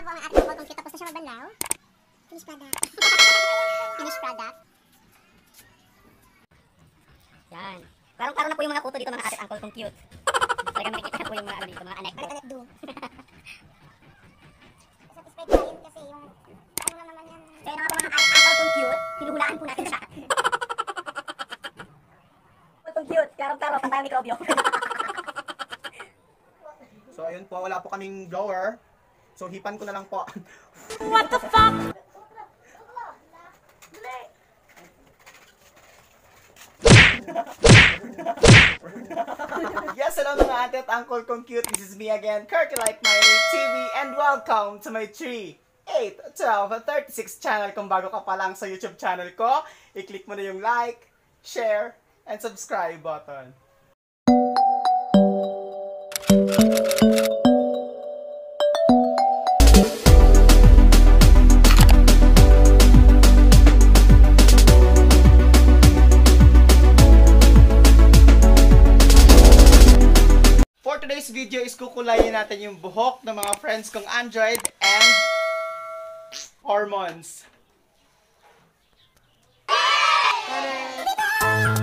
po ang ating wall computer. Tapos na siya magbanlaw. Finished product. Finished product. Yan. Parang-parang na po yung mga kuto dito mga ate uncle kung cute. Talagang nakikita na po yung mga ano dito, mga anek anak do? Satisfied tayo kasi yung ano lang naman yan. Kaya na nga po mga ate uncle kung cute, hinuhulaan po natin siya. Kung cute, klaro-klaro, pantay mikrobyo. So ayun po, wala po kaming blower. So hipan ko na lang po. yes, hello mga ate at uncle kong cute. This is me again, Kirky Like Miley TV and welcome to my 3, 8, 12, 36 channel. Kung bago ka pa lang sa YouTube channel ko, i-click mo na yung like, share, and subscribe button. Kukulayin natin yung buhok ng mga friends kong Android and hormones. natin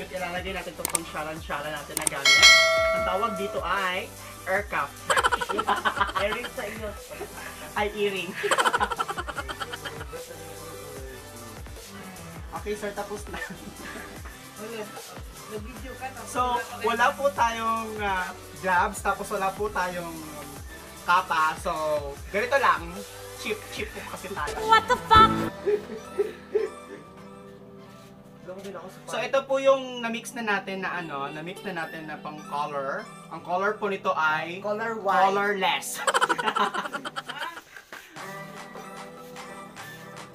compute ilalagay natin itong pang shalan-shalan natin na gamit. Ang tawag dito ay air cuff. Erin sa inyo. ay earring. okay sir, tapos na. Wala. Nag-video ka na. So, wala po tayong ah, gloves, tapos wala po tayong kapa. So, ganito lang. Cheap, cheap po kasi tayo. Din ako sa So ito po yung na-mix na natin na ano, na-mix na natin na pang color. Ang color po nito ay Color white. colorless.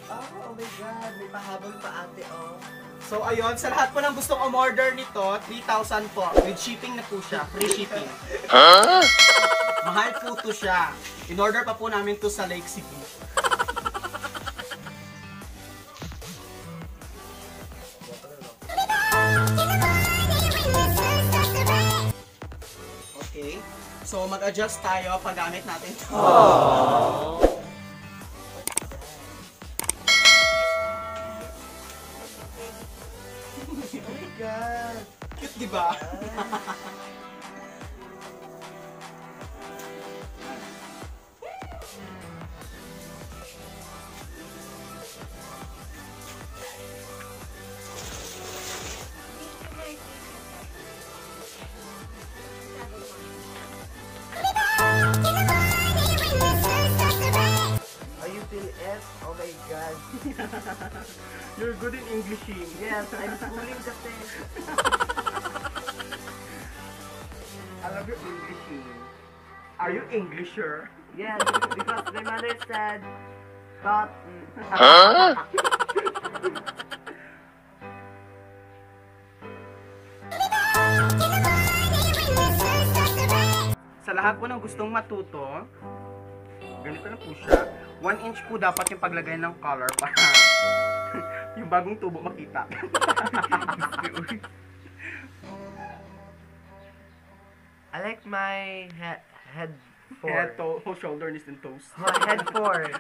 Oh, oh my God. May pahabol pa ate, oh. so ayun, sa lahat po ng gustong umorder nito, 3,000 po. With shipping na po siya, free shipping. Mahal po to siya. In-order pa po namin to sa Lake City. So mag-adjust tayo pag gamit natin. Oh You're good in Englishing. Yes, I'm schooling kasi. I love your Englishing. Are you Englisher? Yes, because my mother said, cotton. Sa lahat po ng gustong matuto, ganito na po siya. 1 inch po dapat yung paglagay ng color para yung bagong tubo makita. I like my head head four. Head, to, shoulder, knees, and toes. My head four.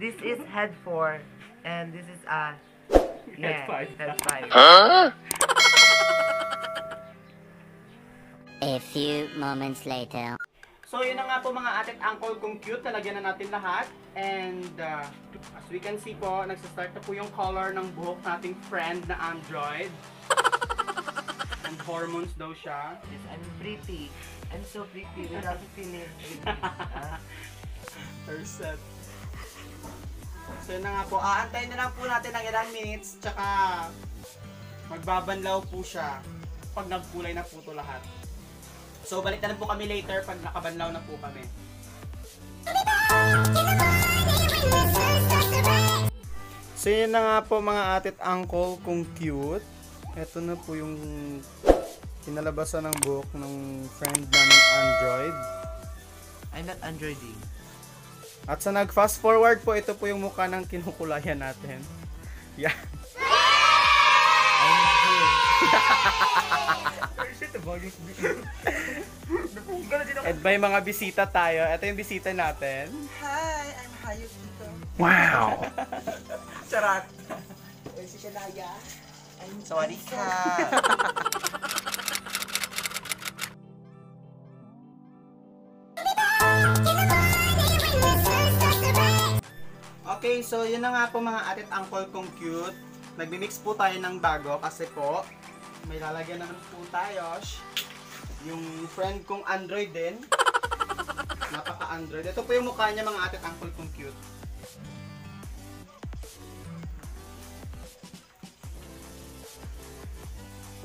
This is head four, and this is uh yeah, five. Head five. A few moments later. So yun na nga po mga atit uncle kung cute, talagyan na natin lahat. And uh, as we can see po, nagsastart na po yung color ng buhok nating friend na Android. And hormones daw siya. Yes, I'm pretty. I'm so pretty without feeling. Uh, Her set. So yun na nga po, aantayin na lang po natin ng ilang minutes, tsaka magbabanlaw po siya pag nagkulay na po to lahat. So balik na lang po kami later pag nakabanlaw na po kami. So yun na nga po mga atit uncle kung cute. Ito na po yung kinalabasan ng book ng friend namin Android. I'm not androiding. At sa nag fast forward po, ito po yung mukha ng kinukulayan natin. Yan. At may mga bisita tayo. Ito yung bisita natin. Hi, I'm dito. Wow! Charot. Eh, si Shanaya. Sorry ka. Okay, so yun na nga po mga atit uncle kong cute. Nagmi-mix po tayo ng bago kasi po may lalagyan naman po tayo. Yung friend kong Android din. Napaka-Android. Ito po yung mukha niya mga atit uncle kong cute.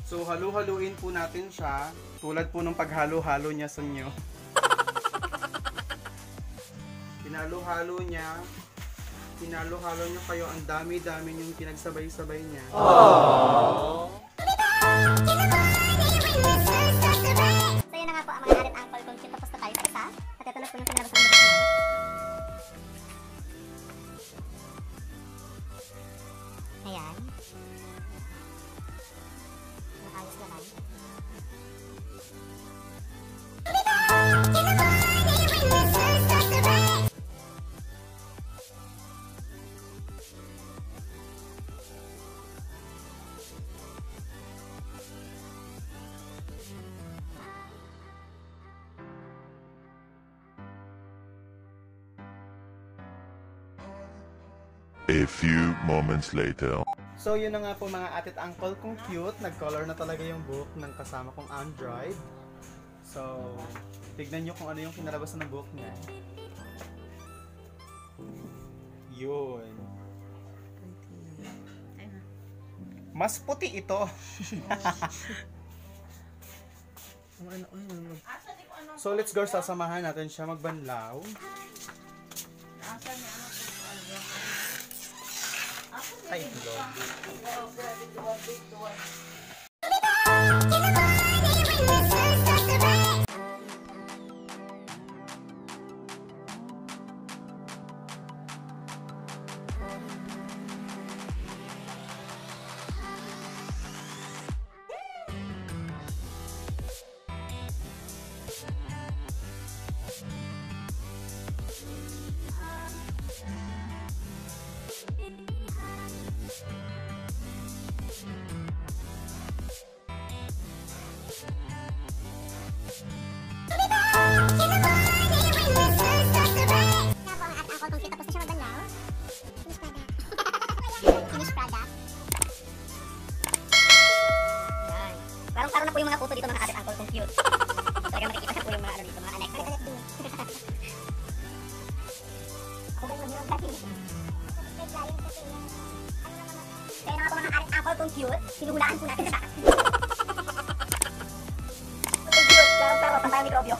So, halu-haluin po natin siya. Tulad po ng paghalo-halo niya sa inyo. Pinalo-halo niya. Pinalo-halo niya kayo. Ang dami-dami yung pinagsabay-sabay niya. So yun na nga po ang mga arit uncle kung cute tapos na tayo sa isa. At ito na po yung pinabas A few moments later. So, yun na nga po mga atit uncle kong cute. Nag-color na talaga yung book ng kasama kong Android. So, tignan nyo kung ano yung kinalabasan ng book niya. Yun. Mas puti ito. so, let's go. Sasamahan natin siya magbanlaw. Ay, hello. Na po yung mga kuto dito mga arit uncle kung cute. Talagang makikita na po yung mga ano dito, mga anek ko. Ako ba yung mahirap dati? Kaya na po mga arit uncle kung cute, sinuhulaan po natin siya. Kung cute, pero pantay mikrobyo.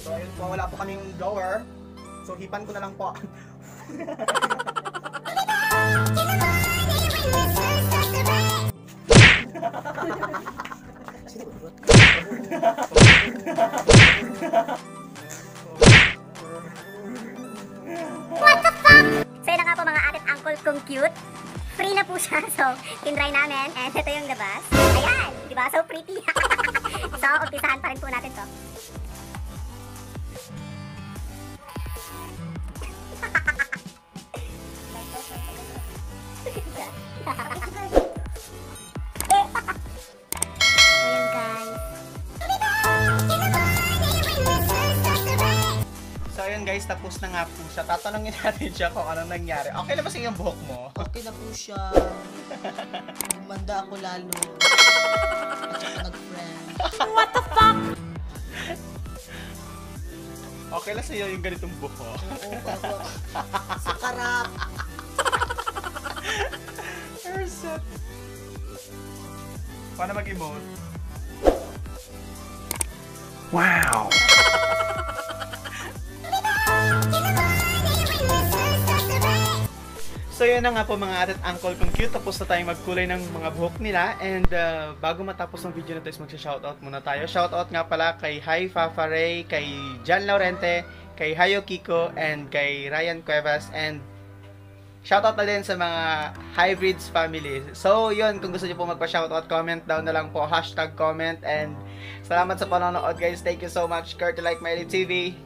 So, ayun po, wala po kaming blower. So, hipan ko na lang po. So yun na nga po mga atit uncle kung cute. Free na po siya. So, tinry namin. And ito yung labas. Ayan! Di ba? So pretty. so, umpisahan pa rin po natin to. guys, tapos na nga po siya. Tatanungin natin siya kung anong nangyari. Okay na ba sa yung buhok mo? Okay na po siya. Gumanda ako lalo. At nag-friend. What the fuck? Okay lang sa'yo yung ganitong buhok. Oo, bago. Sa karap. Person. Paano mag-emote? Wow! So yun na nga po mga at uncle kung cute tapos na tayong magkulay ng mga buhok nila and uh, bago matapos ng video na to is magsha-shoutout muna tayo. Shoutout nga pala kay Hi Fafa Ray, kay Jan Laurente, kay Hayo Kiko and kay Ryan Cuevas and Shoutout na din sa mga hybrids family. So, yun, kung gusto niyo po magpa-shoutout, comment down na lang po, hashtag comment, and salamat sa panonood guys. Thank you so much, Kurt Like My TV.